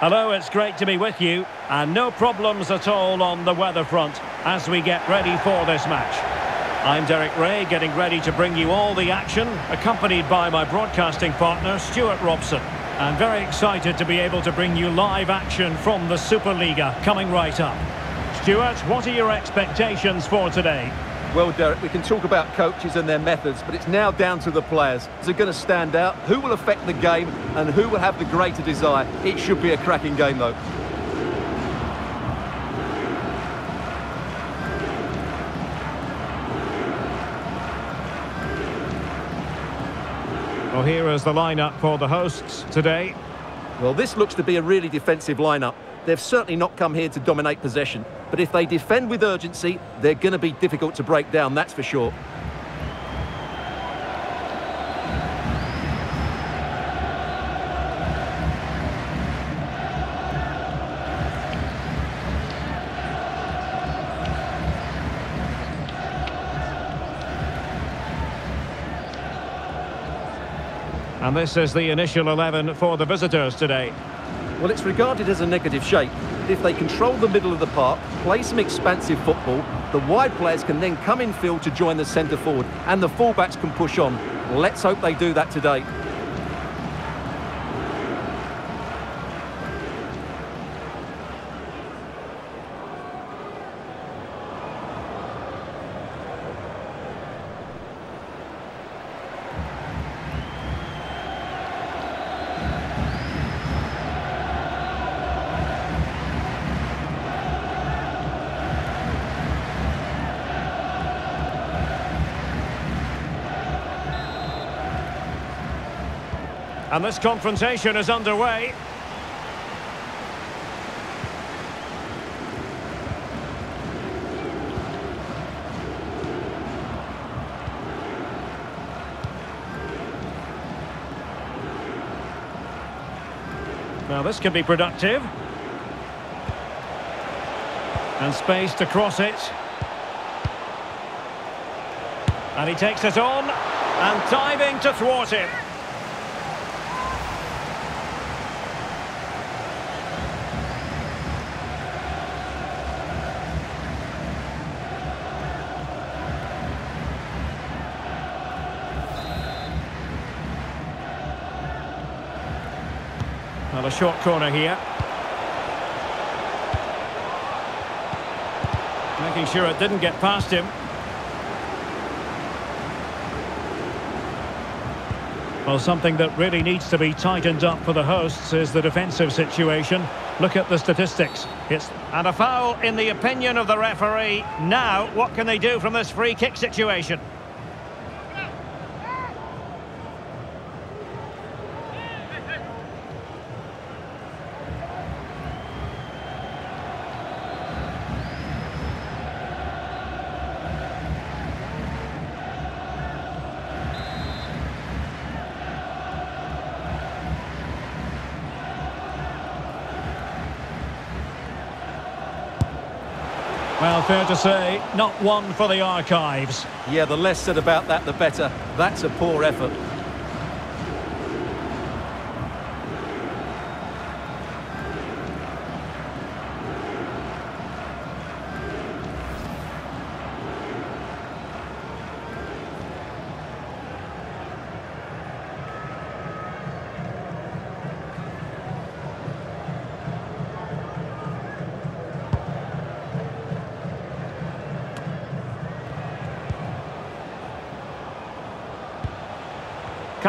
Hello, it's great to be with you. And no problems at all on the weather front as we get ready for this match. I'm Derek Rae, getting ready to bring you all the action, accompanied by my broadcasting partner, Stewart Robson. I'm very excited to be able to bring you live action from the Superliga coming right up. Stewart, what are your expectations for today? Well, Derek, we can talk about coaches and their methods, but it's now down to the players. Is it going to stand out? Who will affect the game and who will have the greater desire? It should be a cracking game, though. Well, here is the lineup for the hosts today. Well, this looks to be a really defensive lineup. They've certainly not come here to dominate possession. But if they defend with urgency, they're going to be difficult to break down, that's for sure. And this is the initial 11 for the visitors today. Well, it's regarded as a negative shape. If they control the middle of the park, play some expansive football, the wide players can then come in field to join the centre forward, and the fullbacks can push on. Let's hope they do that today. And this confrontation is underway. Now this can be productive. And space to cross it. And he takes it on. And diving to thwart him. Well, a short corner here. Making sure it didn't get past him. Well, something that really needs to be tightened up for the hosts is the defensive situation. Look at the statistics. It's And a foul in the opinion of the referee. Now, what can they do from this free kick situation? Well, fair to say, not one for the archives. Yeah, the less said about that, the better. That's a poor effort.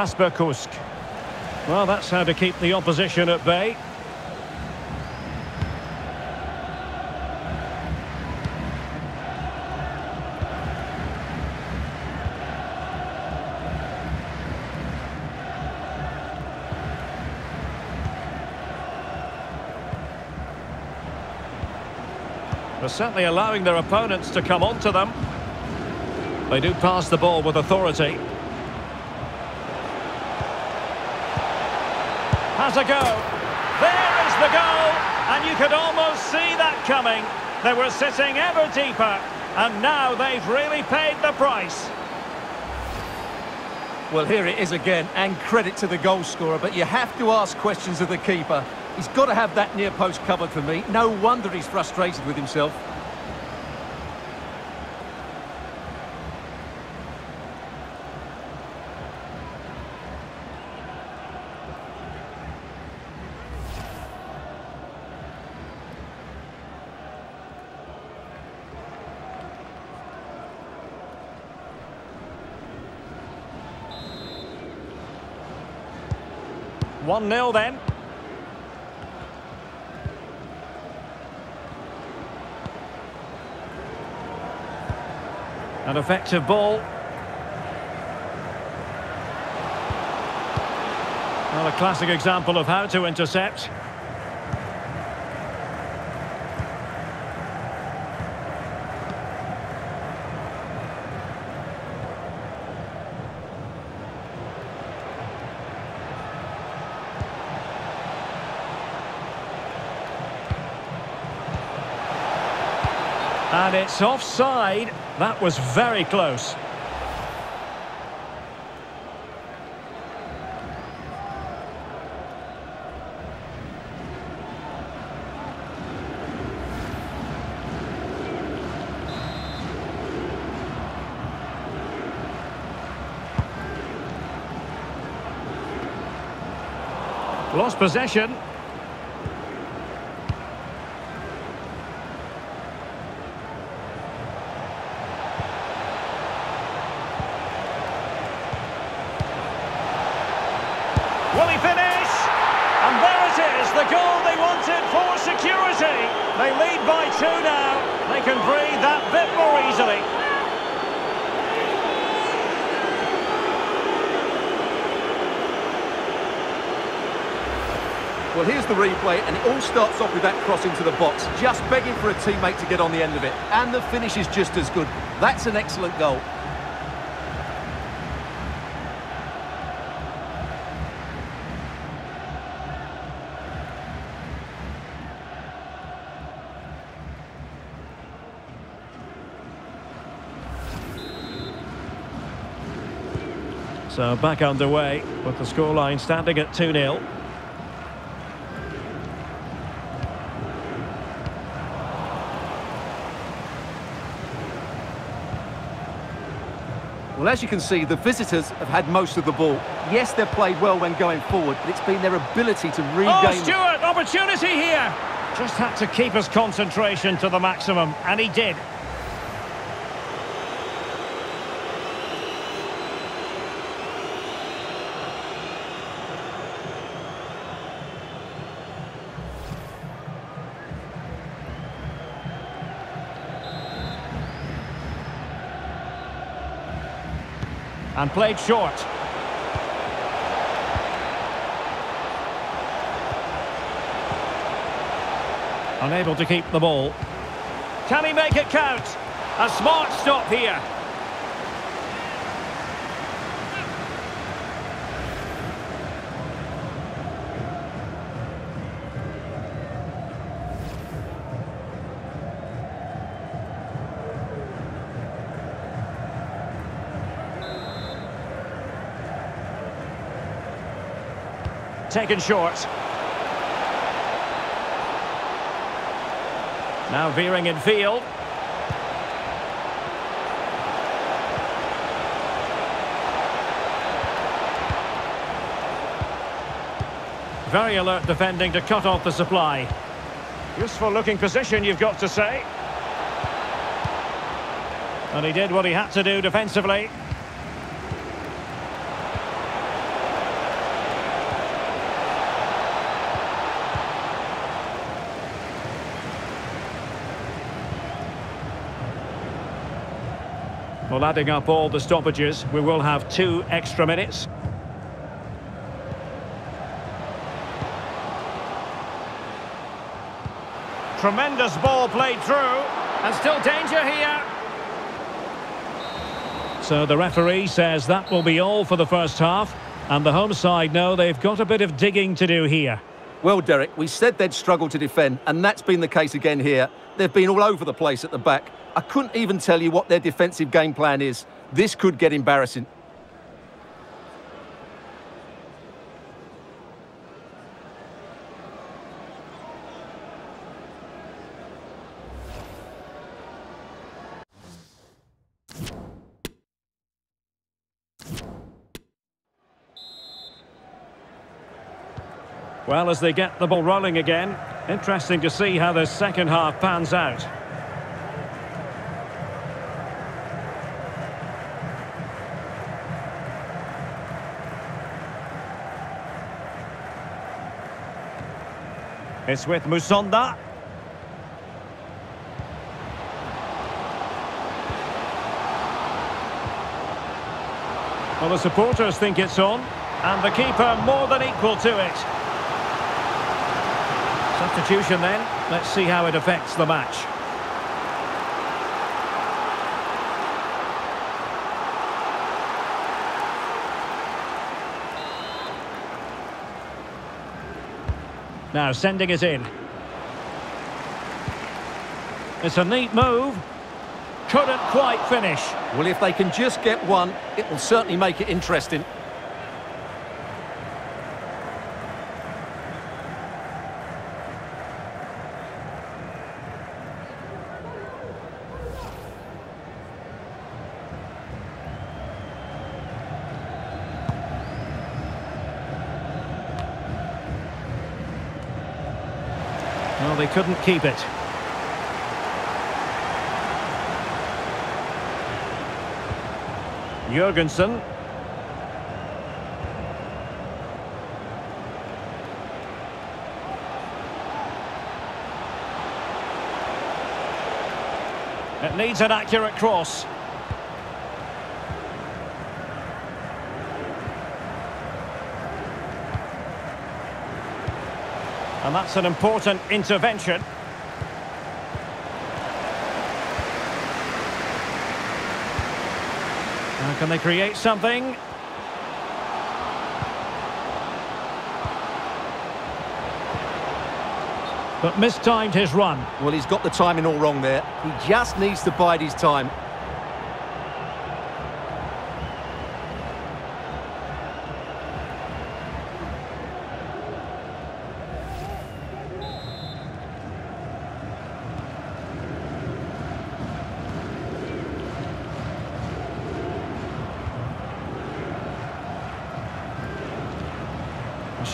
Kasper Kusk. Well, that's how to keep the opposition at bay. They're certainly allowing their opponents to come onto them. They do pass the ball with authority. A go. There is the goal. And you could almost see that coming. They were sitting ever deeper. And now they've really paid the price. Well, here it is again, and credit to the goal scorer, but you have to ask questions of the keeper. He's got to have that near post covered for me. No wonder he's frustrated with himself. One 0 then. An effective ball. Well, a classic example of how to intercept. And it's offside. That was very close. Lost possession. Will he finish? And there it is, the goal they wanted for security. They lead by two now. They can breathe that bit more easily. Well, here's the replay, and it all starts off with that cross into the box, just begging for a teammate to get on the end of it. And the finish is just as good. That's an excellent goal. So back underway, with the scoreline standing at 2-0. Well, as you can see, the visitors have had most of the ball. Yes, they've played well when going forward, but it's been their ability to regain... Oh, Stewart, opportunity here! Just had to keep his concentration to the maximum, and he did. And played short. Unable to keep the ball. Can he make it count? A smart stop here. Taken short. Now veering in field. Very alert defending to cut off the supply. Useful looking position, you've got to say. And he did what he had to do defensively. Well, adding up all the stoppages, we will have two extra minutes. Tremendous ball played through, and still danger here. So the referee says that will be all for the first half, and the home side know they've got a bit of digging to do here. Well, Derek, we said they'd struggle to defend, and that's been the case again here. They've been all over the place at the back. I couldn't even tell you what their defensive game plan is. This could get embarrassing. Well, as they get the ball rolling again, interesting to see how the second half pans out. It's with Musonda. Well, the supporters think it's on, and the keeper more than equal to it. Substitution then. Let's see how it affects the match. Now sending it in. It's a neat move. Couldn't quite finish. Well, if they can just get one, it will certainly make it interesting. They couldn't keep it. Jurgensen. It needs an accurate cross. And that's an important intervention. Now can they create something? But mistimed his run. Well, he's got the timing all wrong there. He just needs to bide his time.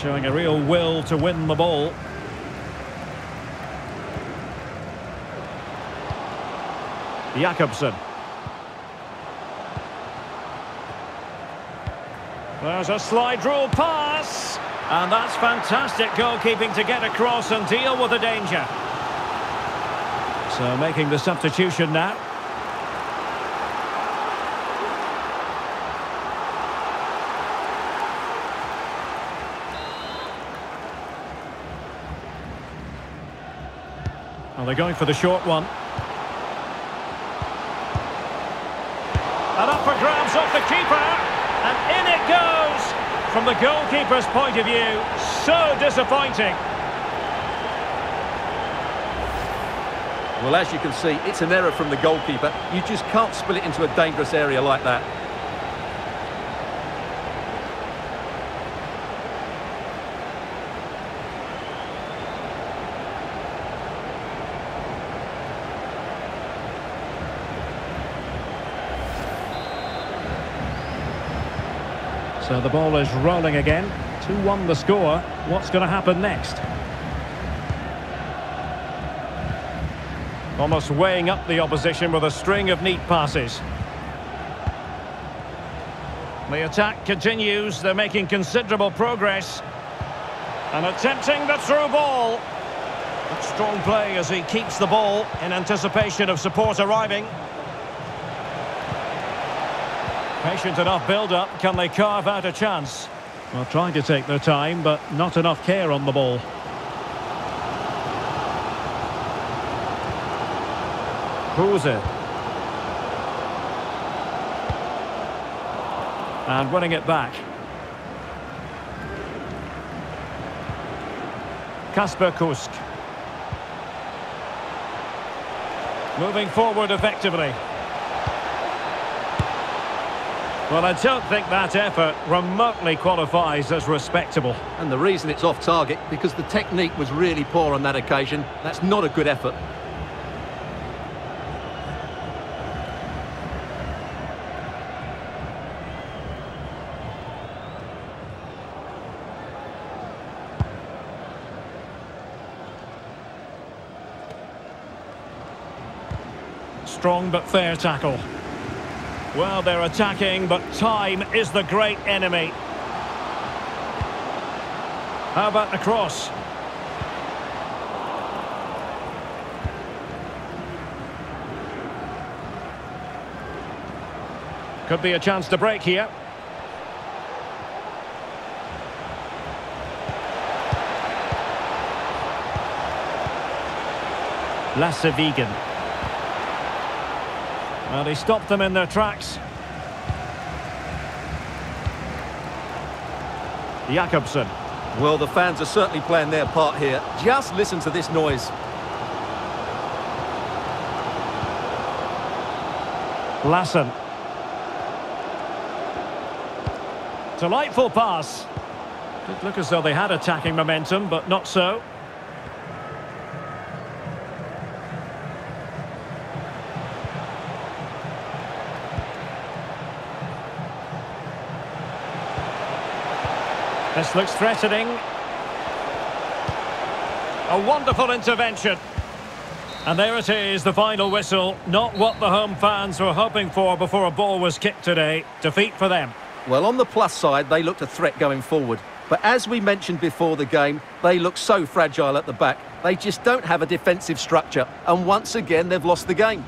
Showing a real will to win the ball. Jakobsen. There's a slide rule pass. And that's fantastic goalkeeping to get across and deal with the danger. So making the substitution now. They're going for the short one. And up for grabs off the keeper. And in it goes. From the goalkeeper's point of view, so disappointing. Well, as you can see, it's an error from the goalkeeper. You just can't spill it into a dangerous area like that. So the ball is rolling again. 2-1 the score. What's going to happen next? Almost weighing up the opposition with a string of neat passes. The attack continues. They're making considerable progress. And attempting the through ball. Strong play as he keeps the ball in anticipation of support arriving. Patient enough build-up. Can they carve out a chance? Well, trying to take their time, but not enough care on the ball. Kruse. And winning it back. Kasper Kusk. Moving forward effectively. Well, I don't think that effort remotely qualifies as respectable. And the reason it's off target, because the technique was really poor on that occasion. That's not a good effort. Strong but fair tackle. Well, they're attacking, but time is the great enemy. How about the cross? Could be a chance to break here. Lasse Vigen. Well, he stopped them in their tracks. Jakobsen. Well, the fans are certainly playing their part here. Just listen to this noise. Lassen. Delightful pass. Did look as though they had attacking momentum, but not so. This looks threatening. A wonderful intervention. And there it is, the final whistle. Not what the home fans were hoping for before a ball was kicked today. Defeat for them. Well, on the plus side, they looked a threat going forward. But as we mentioned before the game, they look so fragile at the back. They just don't have a defensive structure. And once again, they've lost the game.